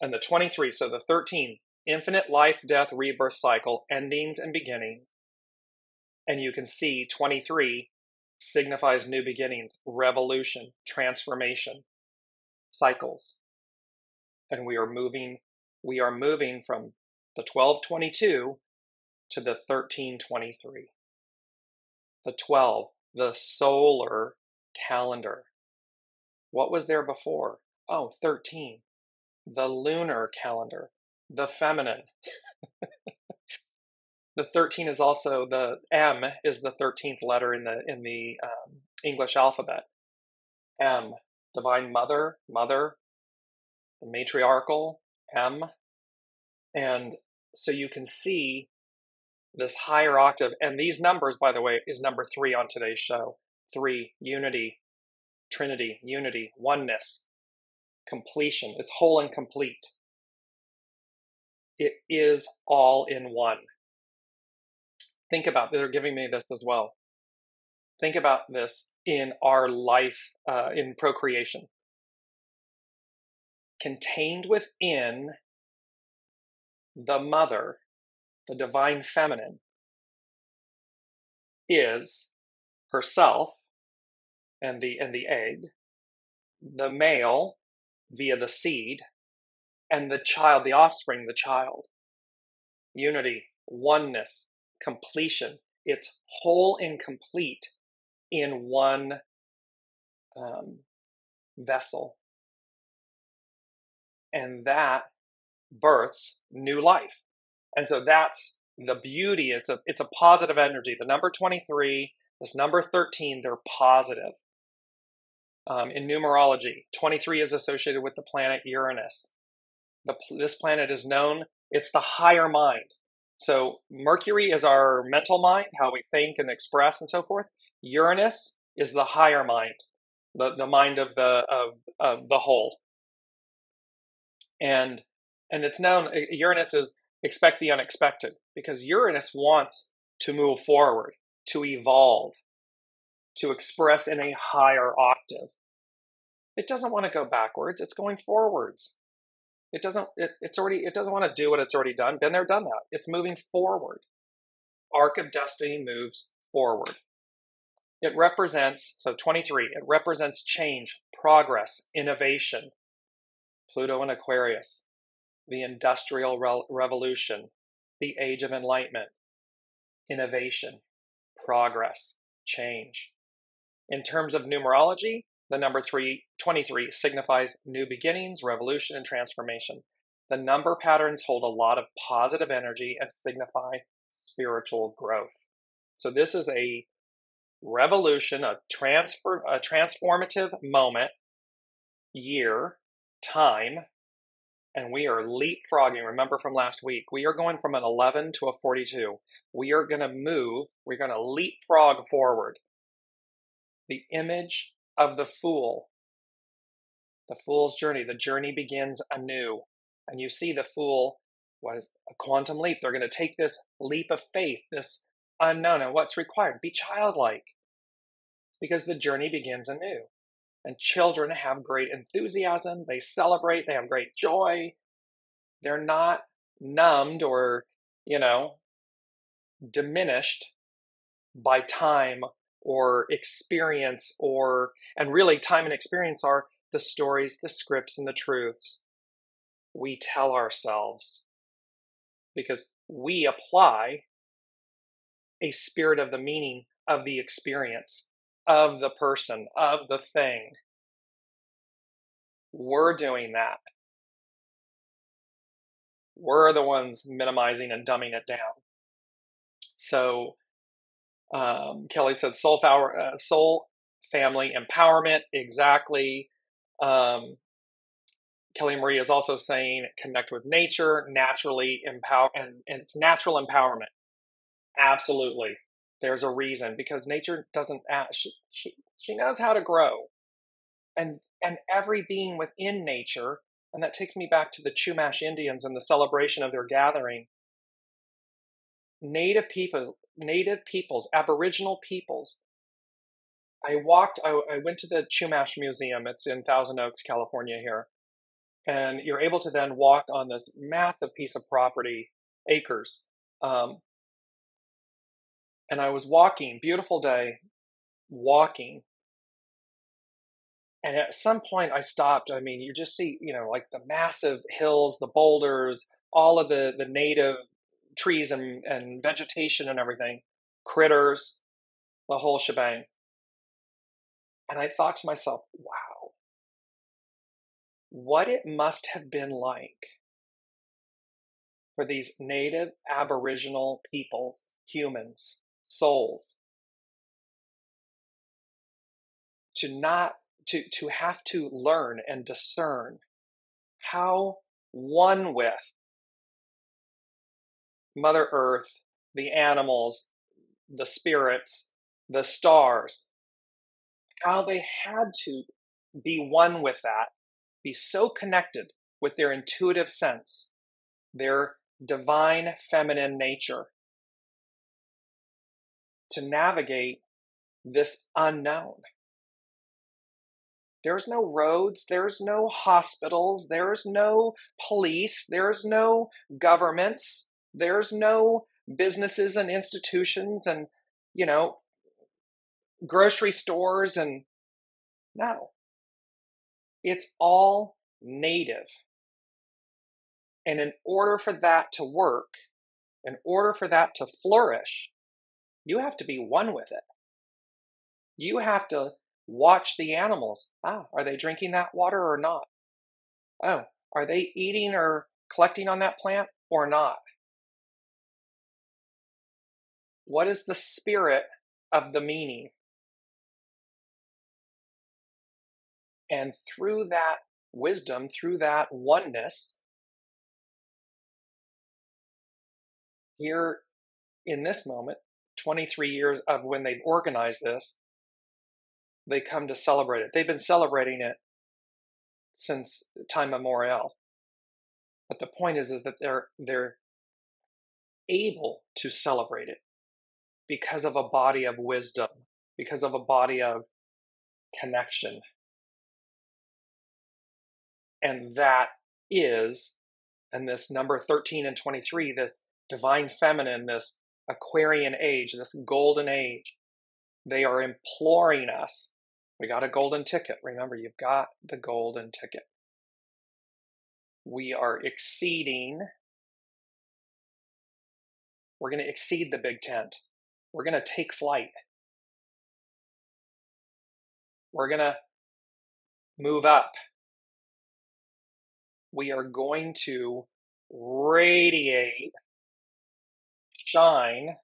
and the 23, so the 13, infinite life, death, rebirth cycle, endings and beginnings. And you can see 23 signifies new beginnings, revolution, transformation, cycles. And we are moving, we are moving from the 1222 to the 1323 the 12, the solar calendar. What was there before? Oh, 13. The lunar calendar, the feminine. the 13 is also the M is the 13th letter in the in the um, English alphabet. M, divine mother, mother, the matriarchal M, and so you can see this higher octave. And these numbers, by the way, is number three on today's show. Three, unity, trinity, unity, oneness, completion. It's whole and complete. It is all in one. Think about they're giving me this as well. Think about this in our life uh, in procreation. Contained within the mother, the divine feminine, is herself and the and the egg, the male via the seed, and the child, the offspring, the child. Unity, oneness, completion. It's whole and complete in one um, vessel. And that births new life. And so that's the beauty. It's a it's a positive energy. The number 23, this number 13, they're positive. Um, in numerology, 23 is associated with the planet Uranus. The, this planet is known, it's the higher mind. So Mercury is our mental mind, how we think and express and so forth. Uranus is the higher mind, the, the mind of the of, of the whole. And and it's known Uranus is expect the unexpected because Uranus wants to move forward, to evolve, to express in a higher octave. It doesn't want to go backwards, it's going forwards. It doesn't it, it's already it doesn't want to do what it's already done. Been there, done that. It's moving forward. Arc of destiny moves forward. It represents so 23, it represents change, progress, innovation. Pluto and Aquarius, the industrial re- revolution, the age of enlightenment, innovation, progress, change. In terms of numerology, the number three, 23 signifies new beginnings, revolution, and transformation. The number patterns hold a lot of positive energy and signify spiritual growth. So this is a revolution, a transfer, a transformative moment, year, time, and we are leapfrogging. Remember from last week, we are going from an 11 to a 42. We are going to move, we're going to leapfrog forward. The image of the fool. The fool's journey. The journey begins anew. And you see the fool was a quantum leap. They're going to take this leap of faith, this unknown, and what's required. Be childlike because the journey begins anew. And children have great enthusiasm. They celebrate. They have great joy. They're not numbed or, you know, diminished by time or experience or and really time and experience are the stories the scripts and the truths we tell ourselves. Because we apply a spirit of the meaning of the experience of the person of the thing. We're doing that. We're the ones minimizing and dumbing it down. So um, Kelly said soul, power, uh, soul family empowerment. Exactly. Um, Kelly Marie is also saying connect with nature, naturally empower, and, and it's natural empowerment. Absolutely. There's a reason because nature doesn't, she, she, she knows how to grow. And, and every being within nature, and that takes me back to the Chumash Indians and the celebration of their gathering. Native people native peoples, Aboriginal peoples. I walked, I, I went to the Chumash Museum. It's in Thousand Oaks, California, here. And you're able to then walk on this massive piece of property, acres. Um, and I was walking, beautiful day, walking. And at some point I stopped. I mean, you just see, you know, like the massive hills, the boulders, all of the, the native trees and, and vegetation and everything, critters, the whole shebang. And I thought to myself, wow, what it must have been like for these native aboriginal peoples, humans, souls, to not to to have to learn and discern how one with mother earth the animals the spirits the stars. How they had to be one with that be so connected with their intuitive sense their divine feminine nature to navigate this unknown. There's no roads, there's no hospitals, there's no police, there's no governments, there's no businesses and institutions and, you know, grocery stores and no. It's all native. And in order for that to work, in order for that to flourish, you have to be one with it. You have to Watch the animals. Ah, are they drinking that water or not? Oh, are they eating or collecting on that plant or not? What is the spirit of the meaning? And through that wisdom, through that oneness, here in this moment, 23 years of when they've organized this, they come to celebrate it. They've been celebrating it since time immemorial. But the point is, is that they're they're able to celebrate it because of a body of wisdom, because of a body of connection. And that is, and this number 13 and 23, this divine feminine, this Aquarian age, this golden age, they are imploring us we got a golden ticket. Remember, you've got the golden ticket. We are exceeding, we're going to exceed the big tent. We're going to take flight. We're going to move up. We are going to radiate, shine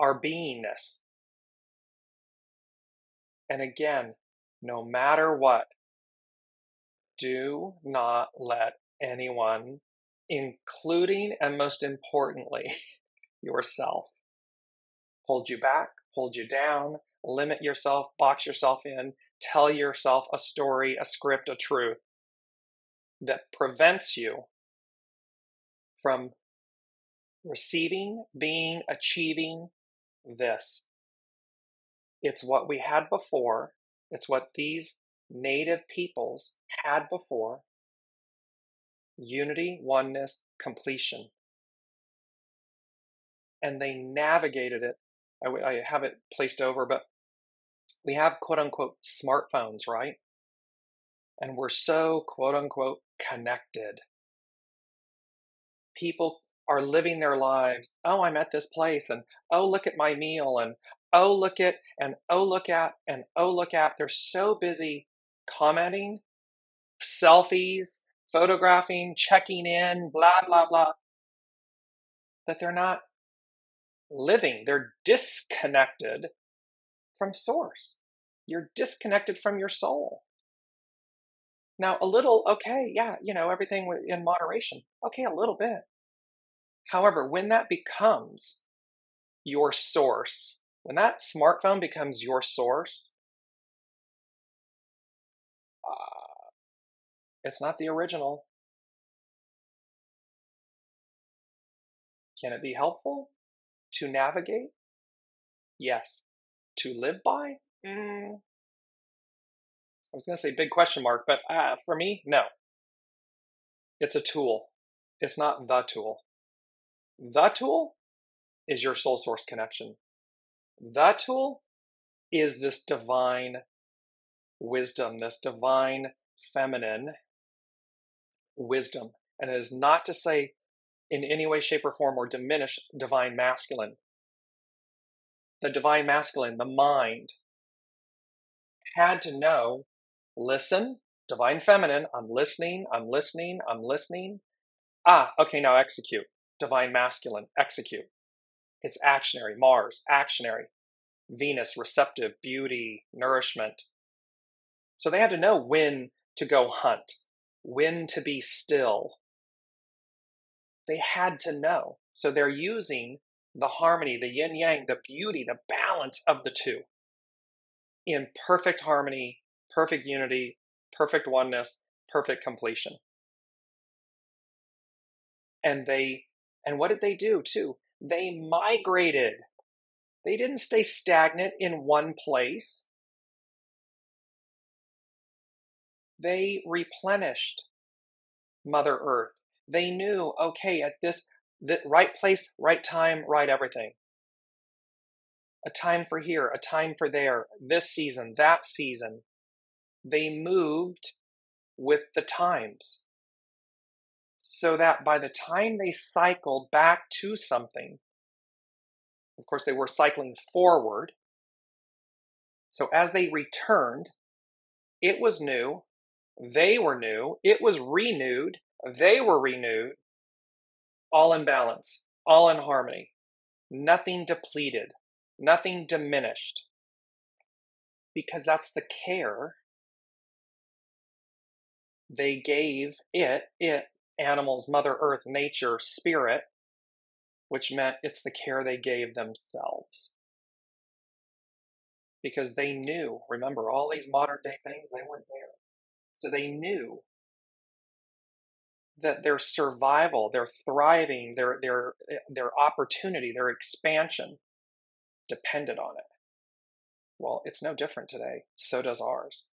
our beingness. And again, no matter what, do not let anyone, including and most importantly, yourself, hold you back, hold you down, limit yourself, box yourself in, tell yourself a story, a script, a truth that prevents you from receiving, being, achieving this. It's what we had before. It's what these native peoples had before. Unity, oneness, completion. And they navigated it. I, I have it placed over, but we have quote unquote smartphones, right? And we're so quote unquote connected. People are living their lives. Oh, I'm at this place, and oh, look at my meal, and oh, look at, and oh, look at, and oh, look at. They're so busy commenting, selfies, photographing, checking in, blah, blah, blah, that they're not living. They're disconnected from source. You're disconnected from your soul. Now, a little, okay, yeah, you know, everything in moderation. Okay, a little bit. However, when that becomes your source, when that smartphone becomes your source, uh, it's not the original. Can it be helpful to navigate? Yes. To live by? Mm. I was going to say big question mark, but uh, for me, no. It's a tool. It's not the tool. The tool is your soul source connection. The tool is this divine wisdom, this divine feminine wisdom. And it is not to say in any way, shape, or form or diminish divine masculine. The divine masculine, the mind, had to know listen, Divine feminine, I'm listening, I'm listening, I'm listening. Ah, okay, now execute. Divine masculine, execute. It's actionary. Mars, actionary. Venus, receptive, beauty, nourishment. So they had to know when to go hunt, when to be still. They had to know. So they're using the harmony, the yin yang, the beauty, the balance of the two in perfect harmony, perfect unity, perfect oneness, perfect completion. And they, and what did they do too? They migrated. They didn't stay stagnant in one place. They replenished Mother Earth. They knew, okay, at this the right place, right time, right everything. A time for here, a time for there, this season, that season. They moved with the times so that by the time they cycled back to something, of course, they were cycling forward. So as they returned, it was new, they were new, it was renewed, they were renewed, all in balance, all in harmony, nothing depleted, nothing diminished. Because that's the care they gave it, it, animals, Mother Earth, nature, spirit, which meant it's the care they gave themselves. Because they knew, remember, all these modern day things, they weren't there. So they knew that their survival, their thriving, their their eh, their opportunity, their expansion depended on it. Well, it's no different today. So does ours.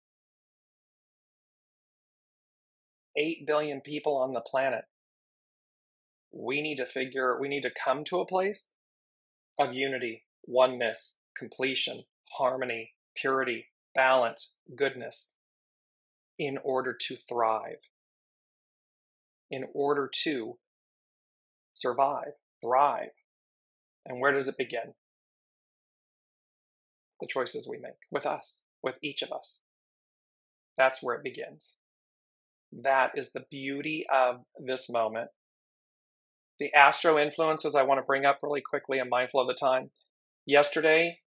8 billion people on the planet. We need to figure, we need to come to a place of unity, oneness, completion, harmony, purity, balance, goodness in order to thrive in order to survive, thrive. And where does it begin? The choices we make with us, with each of us. That's where it begins. That is the beauty of this moment. The astro influences I want to bring up really quickly. I'm mindful of the time. Yesterday,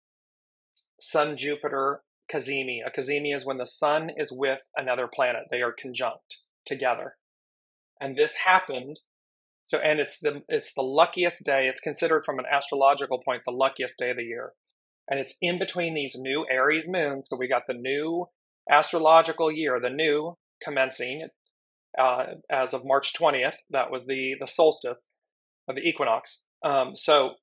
Sun Jupiter cazimi. A cazimi is when the sun is with another planet. They are conjunct together and this happened so and it's the it's the luckiest day it's considered from an astrological point the luckiest day of the year. And it's in between these new aries moons so we got the new astrological year the new commencing uh, as of march 20th that was the the solstice of the equinox. Um, so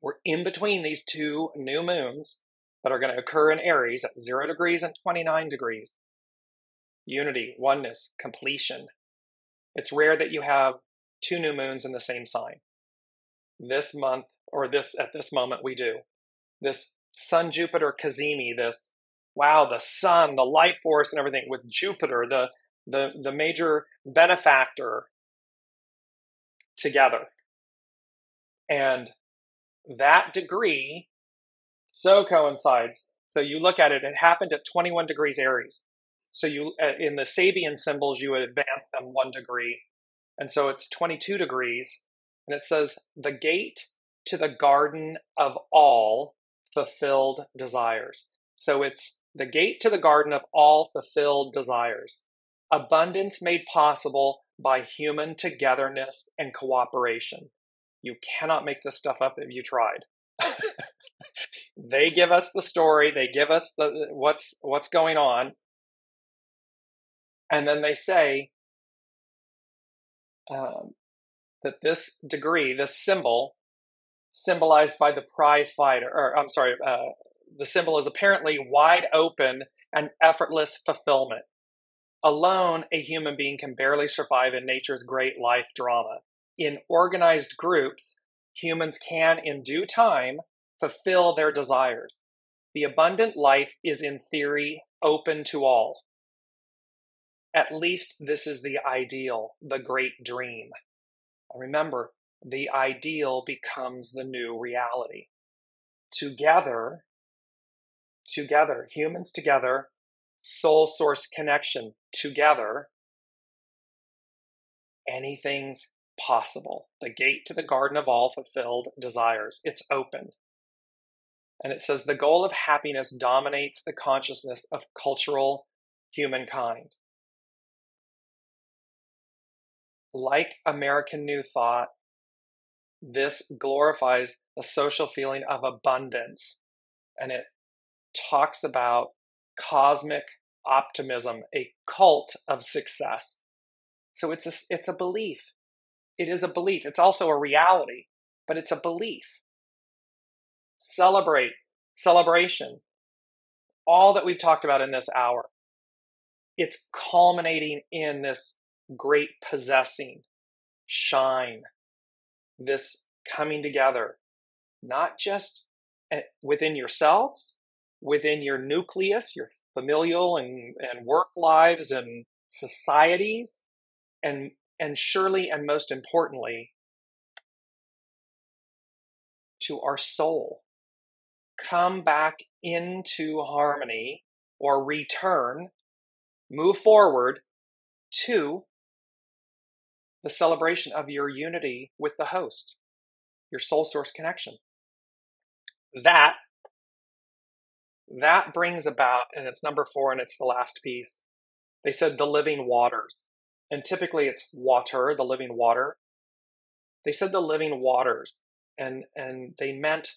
we're in between these two new moons that are going to occur in aries at 0 degrees and 29 degrees. Unity oneness completion it's rare that you have two new moons in the same sign. This month, or this at this moment, we do. This Sun Jupiter cazimi, this wow, the sun, the life force, and everything with Jupiter, the the the major benefactor together. And that degree so coincides. So you look at it, it happened at 21 degrees Aries. So you uh, in the Sabian symbols you advance them one degree, and so it's 22 degrees, and it says the gate to the garden of all fulfilled desires. So it's the gate to the garden of all fulfilled desires. Abundance made possible by human togetherness and cooperation. You cannot make this stuff up if you tried. they give us the story, they give us the what's what's going on, and then they say um, that this degree, this symbol, symbolized by the prize fighter, or I'm sorry, uh, the symbol is apparently wide open and effortless fulfillment. Alone, a human being can barely survive in nature's great life drama. In organized groups, humans can, in due time, fulfill their desires. The abundant life is, in theory, open to all. At least this is the ideal, the great dream. Remember, the ideal becomes the new reality. Together, together, humans together, soul source connection together, anything's possible. The gate to the garden of all fulfilled desires. It's open. And it says the goal of happiness dominates the consciousness of cultural humankind. Like American New Thought, this glorifies a social feeling of abundance and it talks about cosmic optimism, a cult of success. So it's a, it's a belief. It is a belief. It's also a reality, but it's a belief. Celebrate, celebration, all that we've talked about in this hour. It's culminating in this great possessing, shine, this coming together, not just eh, within yourselves, within your nucleus, your familial and, and work lives and societies, and and surely and most importantly, to our soul. Come back into harmony or return, move forward to the celebration of your unity with the host, your soul source connection. That that brings about, and it's number four, and it's the last piece. They said the living waters, and typically it's water, the living water. They said the living waters, and and they meant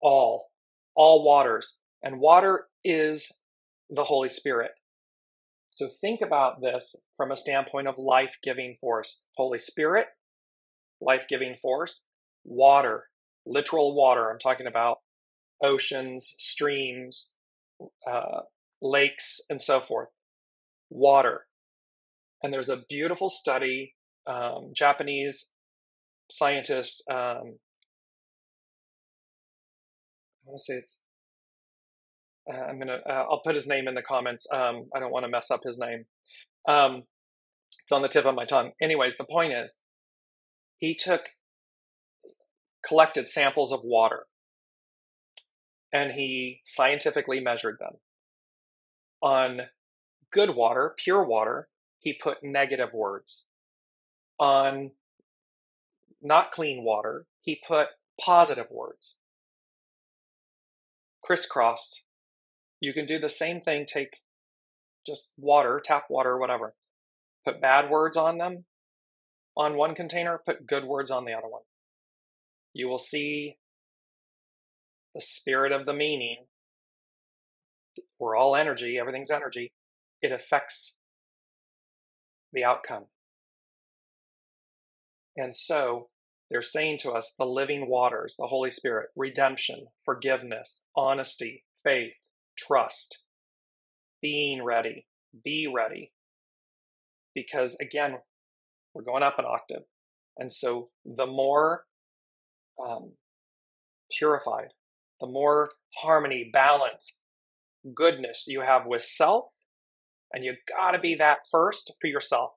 all, all waters, and water is the Holy Spirit. So think about this from a standpoint of life giving force. Holy Spirit, life giving force, water, literal water. I'm talking about oceans, streams, uh, lakes, and so forth. Water. And there's a beautiful study, um, Japanese scientist, um, I want to say it's uh, I'm gonna uh, I'll put his name in the comments. Um, I don't want to mess up his name. Um, it's on the tip of my tongue. Anyways, the point is, he took collected samples of water and he scientifically measured them. On good water, pure water, he put negative words. On not clean water, he put positive words. Crisscrossed you can do the same thing, take just water, tap water, whatever. Put bad words on them on one container, put good words on the other one. You will see the spirit of the meaning. We're all energy, everything's energy. It affects the outcome. And so they're saying to us the living waters, the Holy Spirit, redemption, forgiveness, honesty, faith, trust, being ready, be ready. Because again, we're going up an octave. And so the more um, purified, the more harmony, balance, goodness you have with self, and you gotta be that first for yourself.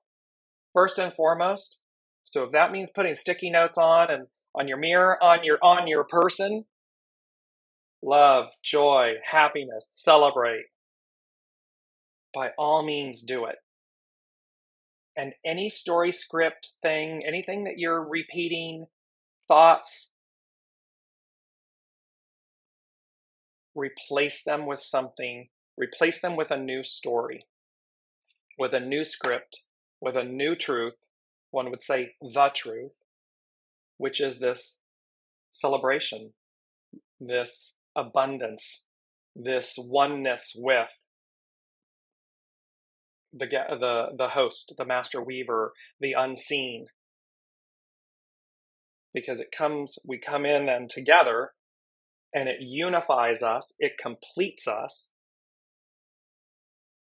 First and foremost. So if that means putting sticky notes on and on your mirror, on your on your person, love, joy, happiness, celebrate. By all means, do it. And any story script thing, anything that you're repeating, thoughts, replace them with something, replace them with a new story, with a new script, with a new truth. One would say the truth, which is this celebration, this abundance, this oneness with the the the host, the master weaver, the unseen. Because it comes, we come in then together, and it unifies us, it completes us,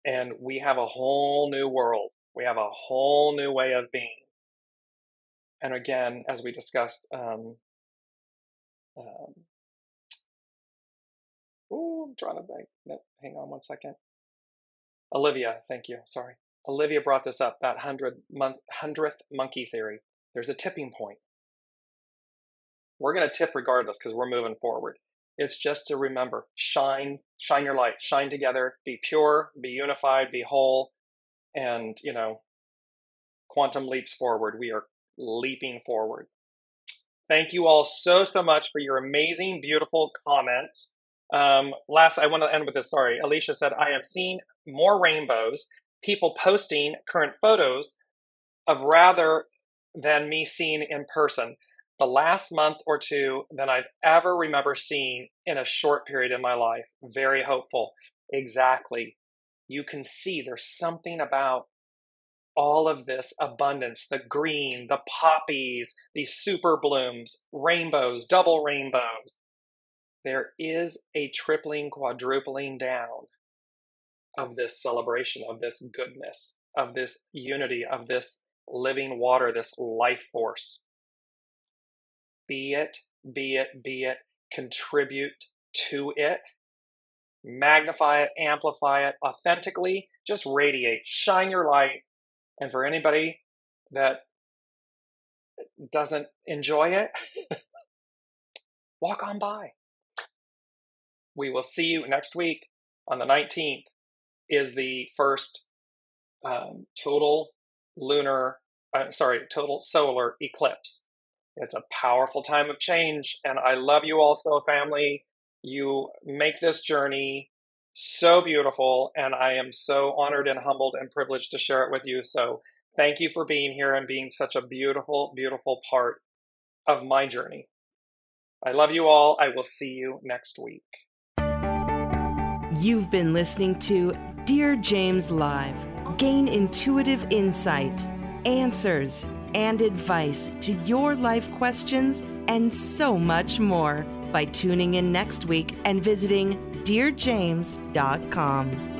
and we have a whole new world. We have a whole new way of being. And again, as we discussed um, um, Oh, I'm trying to bank. No, hang on one second. Olivia, thank you. Sorry. Olivia brought this up, that hundred month, hundredth monkey theory. There's a tipping point. We're going to tip regardless because we're moving forward. It's just to remember shine, shine your light, shine together, be pure, be unified, be whole, and, you know, quantum leaps forward. We are leaping forward. Thank you all so, so much for your amazing, beautiful comments. Um, last, I want to end with this. Sorry. Alicia said, I have seen more rainbows, people posting current photos of rather than me seeing in person the last month or two than I've ever remember seeing in a short period in my life. Very hopeful. Exactly. You can see there's something about all of this abundance the green, the poppies, these super blooms, rainbows, double rainbows. There is a tripling, quadrupling down of this celebration, of this goodness, of this unity, of this living water, this life force. Be it, be it, be it, contribute to it, magnify it, amplify it authentically, just radiate, shine your light. And for anybody that doesn't enjoy it, walk on by. We will see you next week on the 19th is the first um, total lunar, uh, sorry, total solar eclipse. It's a powerful time of change, and I love you all so, family. You make this journey so beautiful, and I am so honored and humbled and privileged to share it with you. So, thank you for being here and being such a beautiful, beautiful part of my journey. I love you all. I will see you next week. You've been listening to Dear James Live. Gain intuitive insight, answers, and advice to your life questions and so much more by tuning in next week and visiting DearJames.com.